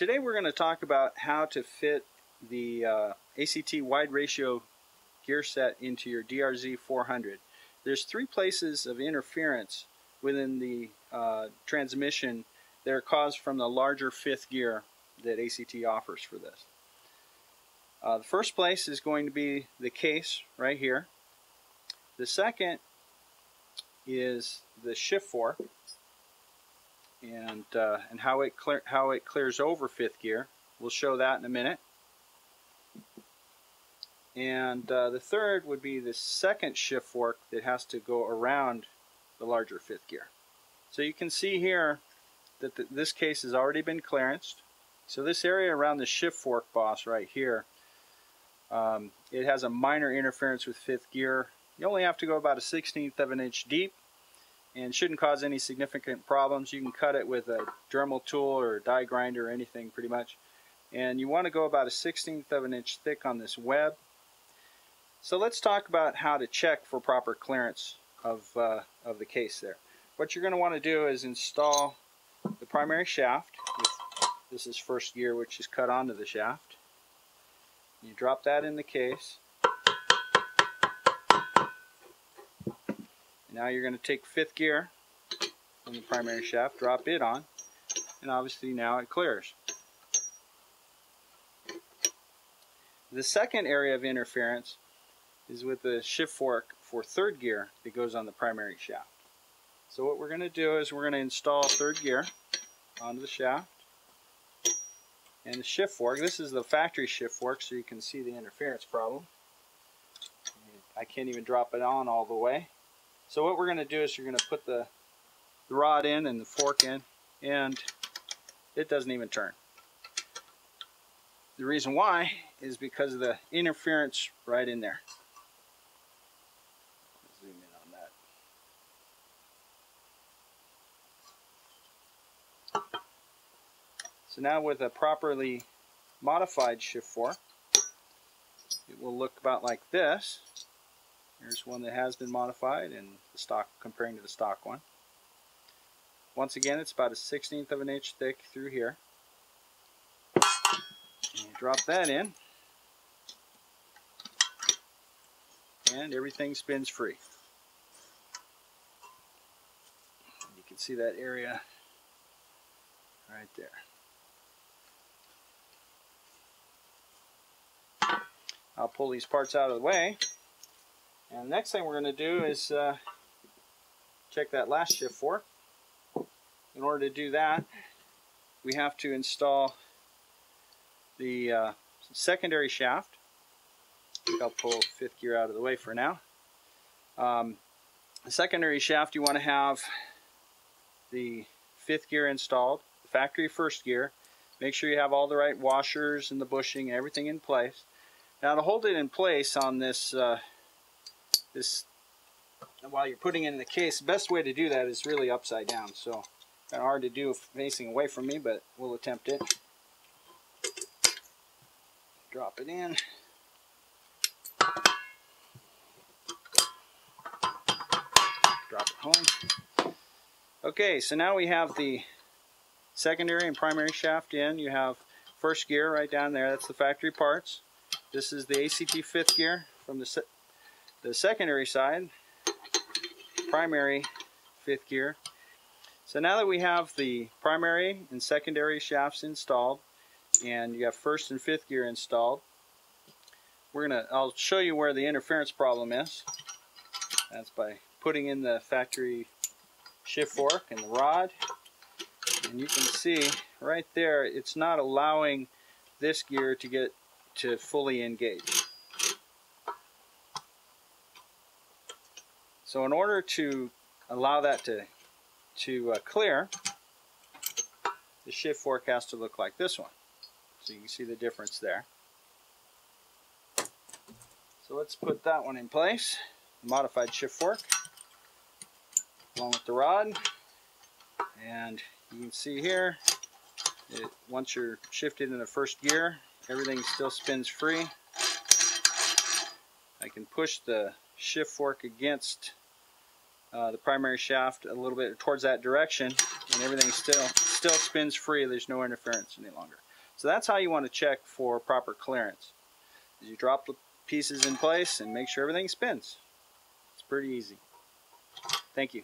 today we're going to talk about how to fit the uh, ACT wide ratio gear set into your DRZ 400. There's three places of interference within the uh, transmission that are caused from the larger fifth gear that ACT offers for this. Uh, the first place is going to be the case right here. The second is the shift fork and uh, and how it clear, how it clears over fifth gear. We'll show that in a minute. And uh, the third would be the second shift fork that has to go around the larger fifth gear. So you can see here that the, this case has already been clearanced. So this area around the shift fork boss right here, um, it has a minor interference with fifth gear. You only have to go about a 16th of an inch deep and shouldn't cause any significant problems. You can cut it with a Dremel tool or a die grinder or anything pretty much. And you want to go about a 16th of an inch thick on this web. So let's talk about how to check for proper clearance of, uh, of the case there. What you're going to want to do is install the primary shaft. This is first gear which is cut onto the shaft. You drop that in the case. Now you're going to take fifth gear from the primary shaft, drop it on, and obviously now it clears. The second area of interference is with the shift fork for third gear that goes on the primary shaft. So what we're going to do is we're going to install third gear onto the shaft and the shift fork. This is the factory shift fork so you can see the interference problem. I can't even drop it on all the way. So what we're going to do is you're going to put the, the rod in and the fork in and it doesn't even turn. The reason why is because of the interference right in there. Zoom in on that. So now with a properly modified shift fork, it will look about like this. Here's one that has been modified and the stock comparing to the stock one. Once again, it's about a 16th of an inch thick through here. Drop that in. And everything spins free. You can see that area right there. I'll pull these parts out of the way. And next thing we're going to do is uh, check that last shift fork. In order to do that, we have to install the uh, secondary shaft. I'll pull fifth gear out of the way for now. Um, the secondary shaft, you want to have the fifth gear installed, the factory first gear. Make sure you have all the right washers and the bushing, everything in place. Now to hold it in place on this uh, this while you're putting in the case, best way to do that is really upside down. So kind of hard to do facing away from me, but we'll attempt it. Drop it in. Drop it home. Okay, so now we have the secondary and primary shaft in. You have first gear right down there. That's the factory parts. This is the ACT fifth gear from the the secondary side, primary fifth gear. So now that we have the primary and secondary shafts installed, and you have first and fifth gear installed, we're gonna, I'll show you where the interference problem is. That's by putting in the factory shift fork and the rod. And you can see right there, it's not allowing this gear to get to fully engage. So in order to allow that to, to uh, clear, the shift fork has to look like this one. So you can see the difference there. So let's put that one in place. Modified shift fork along with the rod. And you can see here, it, once you're shifted in the first gear, everything still spins free. I can push the shift fork against uh, the primary shaft a little bit towards that direction and everything still still spins free there's no interference any longer So that's how you want to check for proper clearance. You drop the pieces in place and make sure everything spins. It's pretty easy. Thank you.